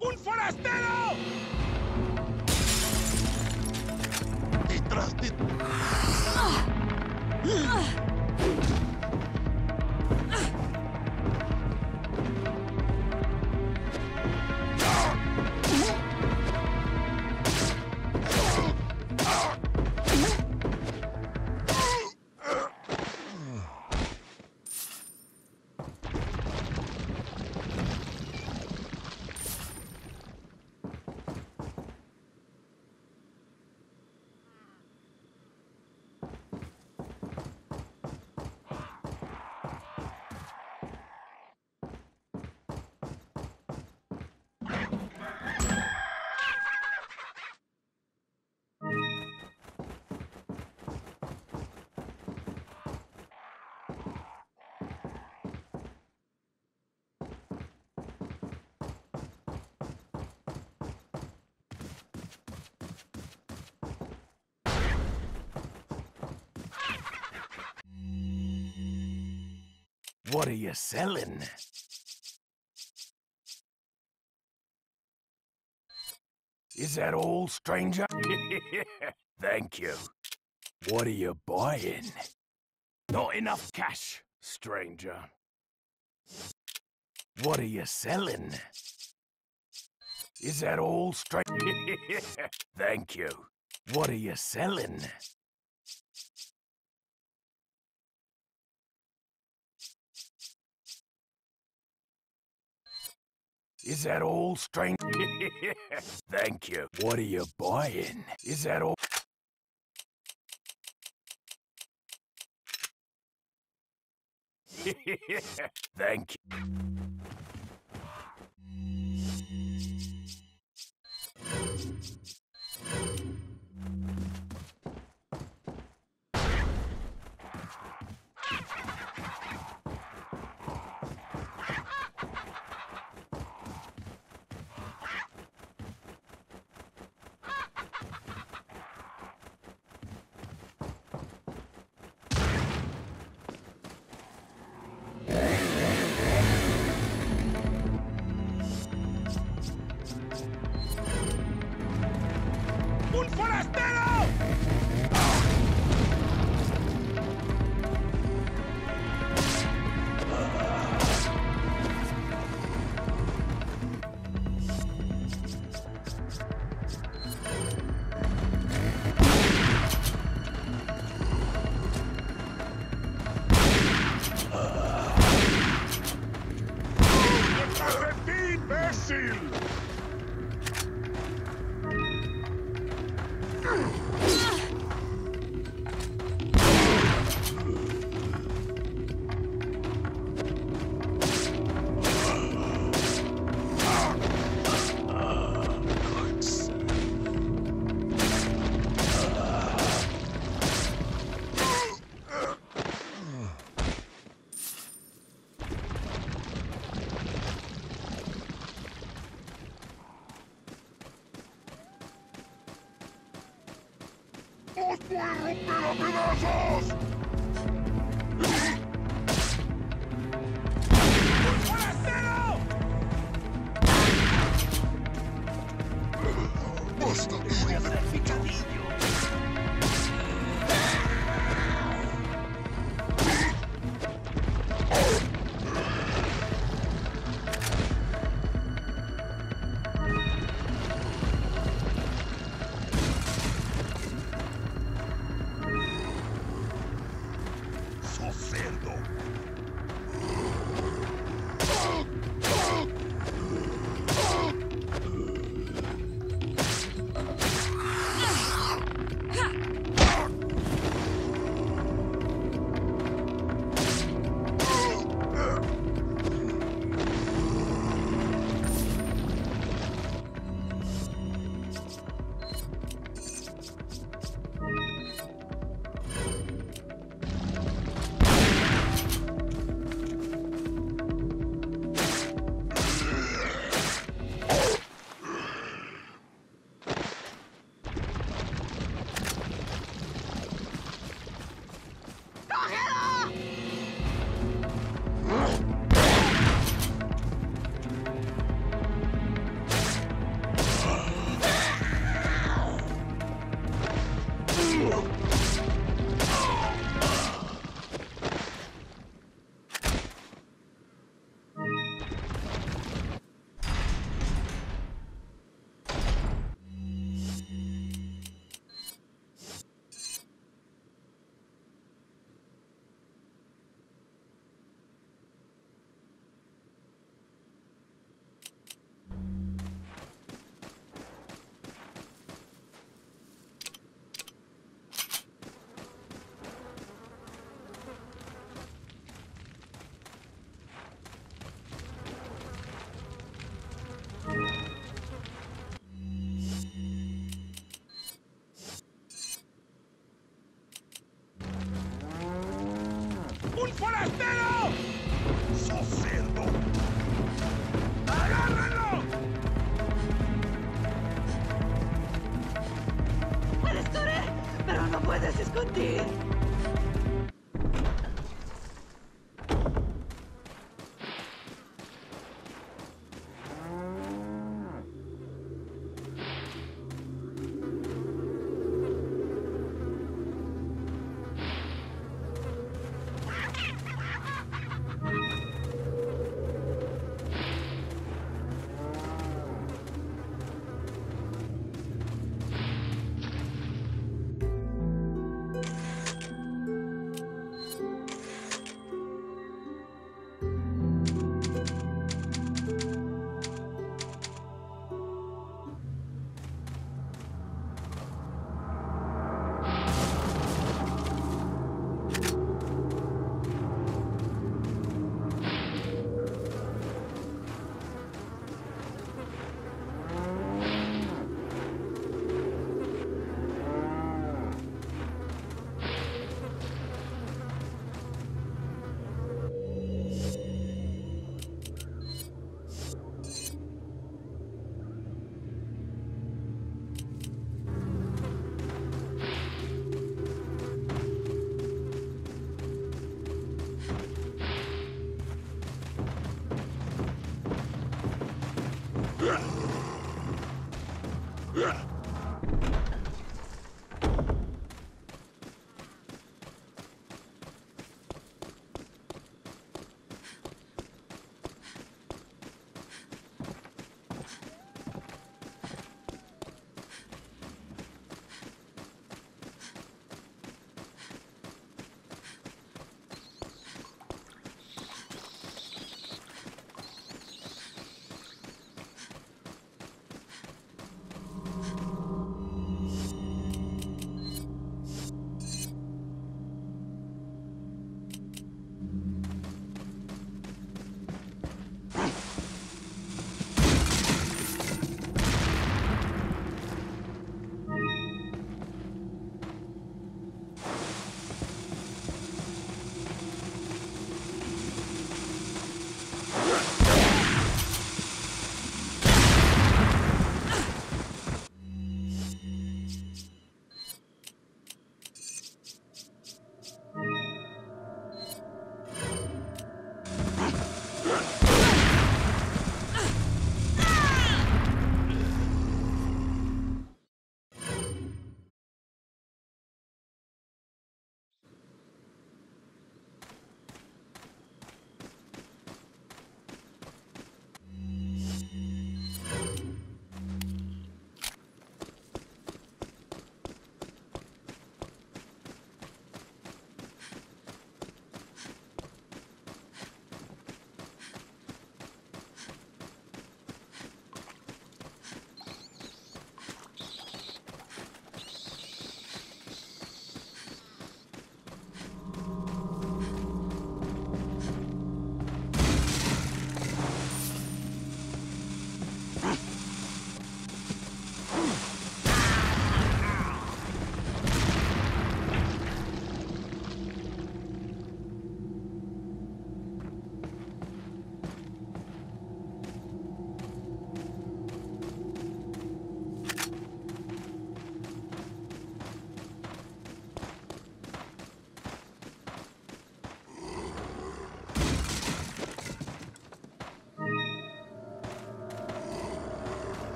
¡Un forastero! Detrás de... What are you selling? Is that all, stranger? Thank you. What are you buying? Not enough cash, stranger. What are you selling? Is that all, stranger? Thank you. What are you selling? Is that all, stranger? Thank you. What are you buying? Is that all? Thank you. ¡Fue romper a pedazos!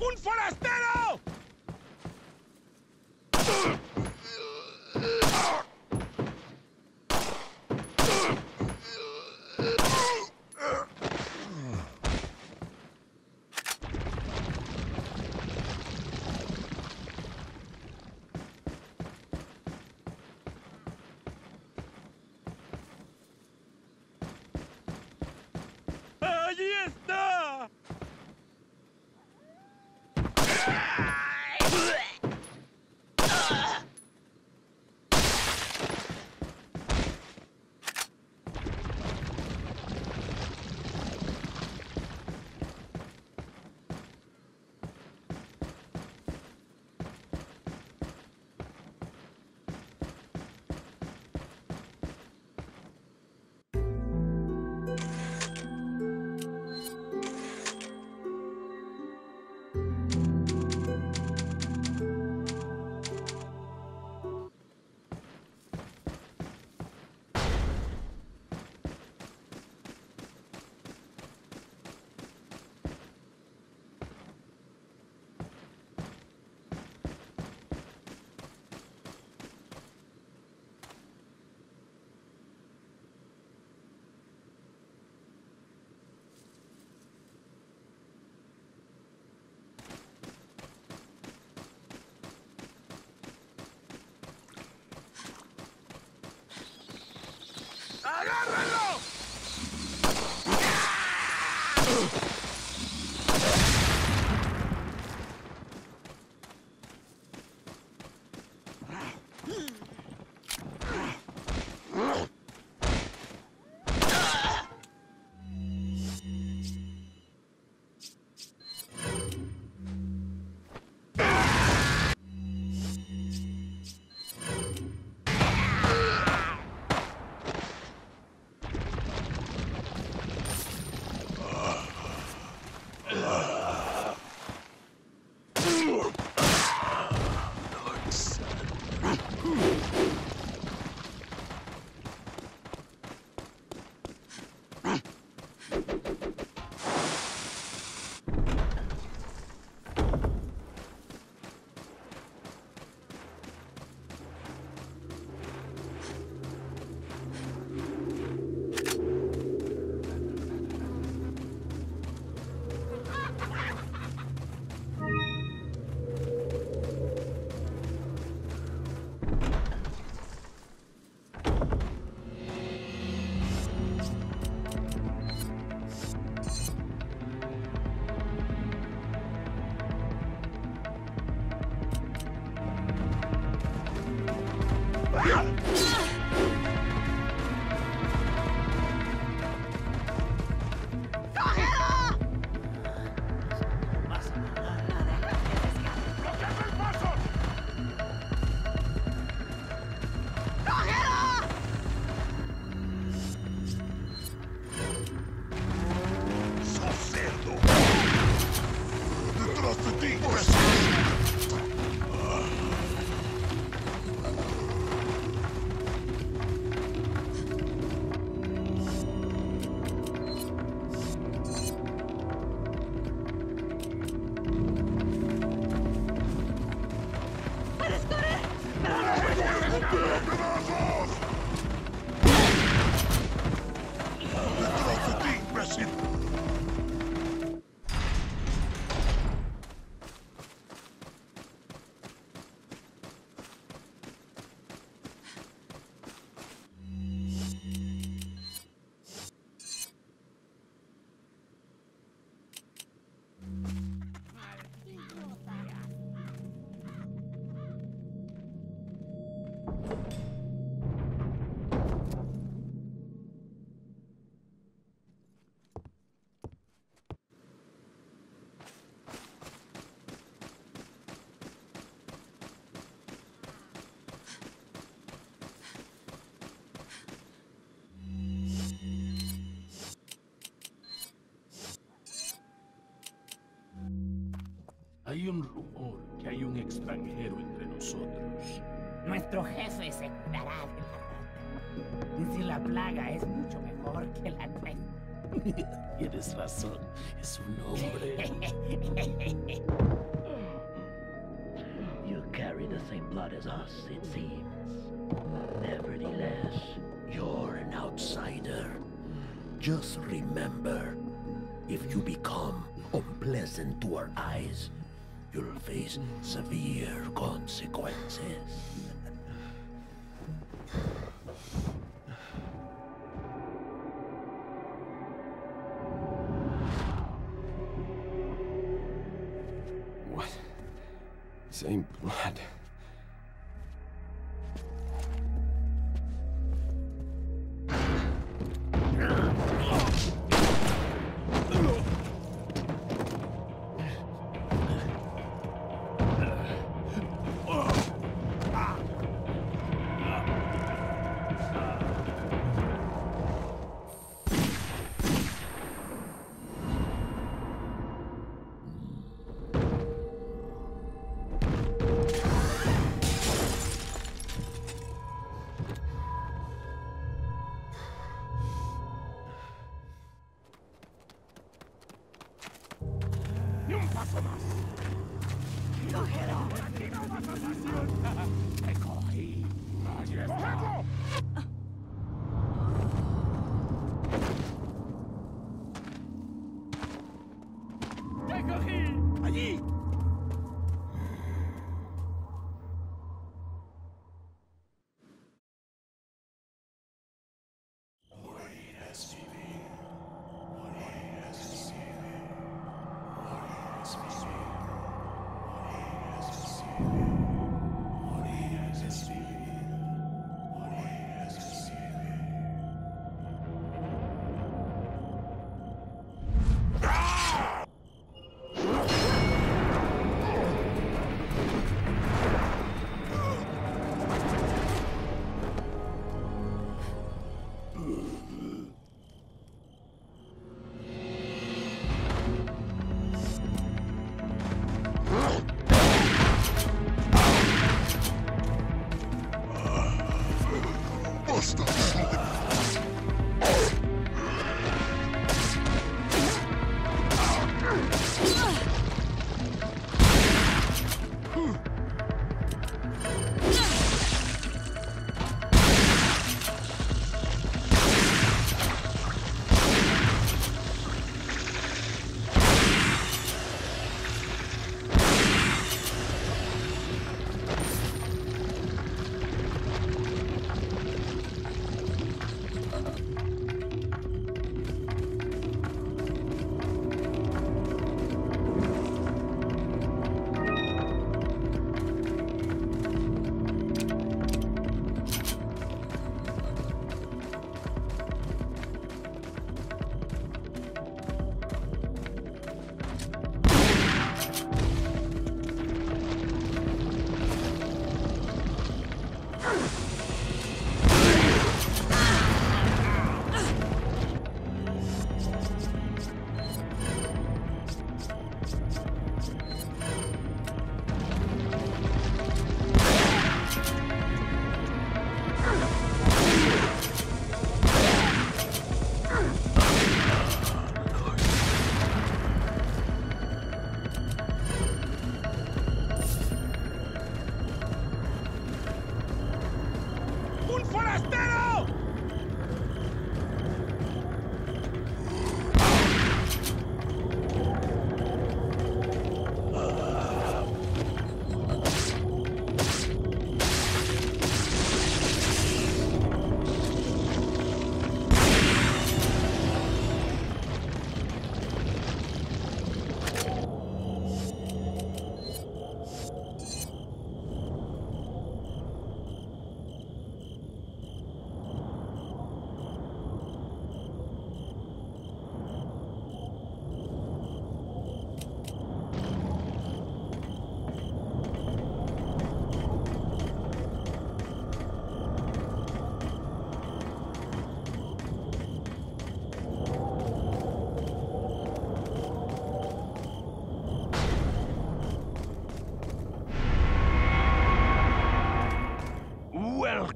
¡Un forastero! ¡Agárrenlo! よし! Take him out, Hay un rumor que hay un extranjero entre nosotros. Nuestro jefe se curará de la rata. Si la plaga es mucho mejor que la nuestra. Tienes razón, es un hombre. You carry the same blood as us, it seems. Nevertheless, you're an outsider. Just remember, if you become unpleasant to our eyes, you'll face severe consequences. What? Same blood. Ni un paso más. ¡Cógelo! Te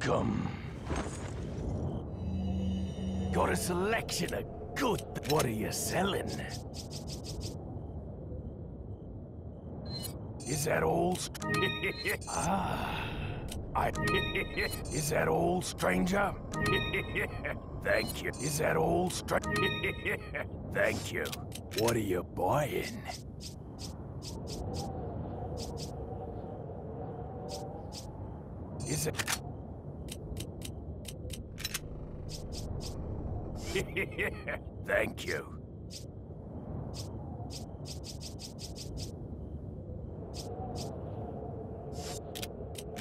Welcome. Got a selection of good. What are you selling? Is that all? ah. I. Is that all, stranger? Thank you. Is that all, stranger? Thank you. What are you buying? Is it? Thank you.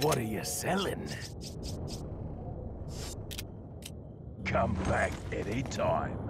What are you selling? Come back anytime.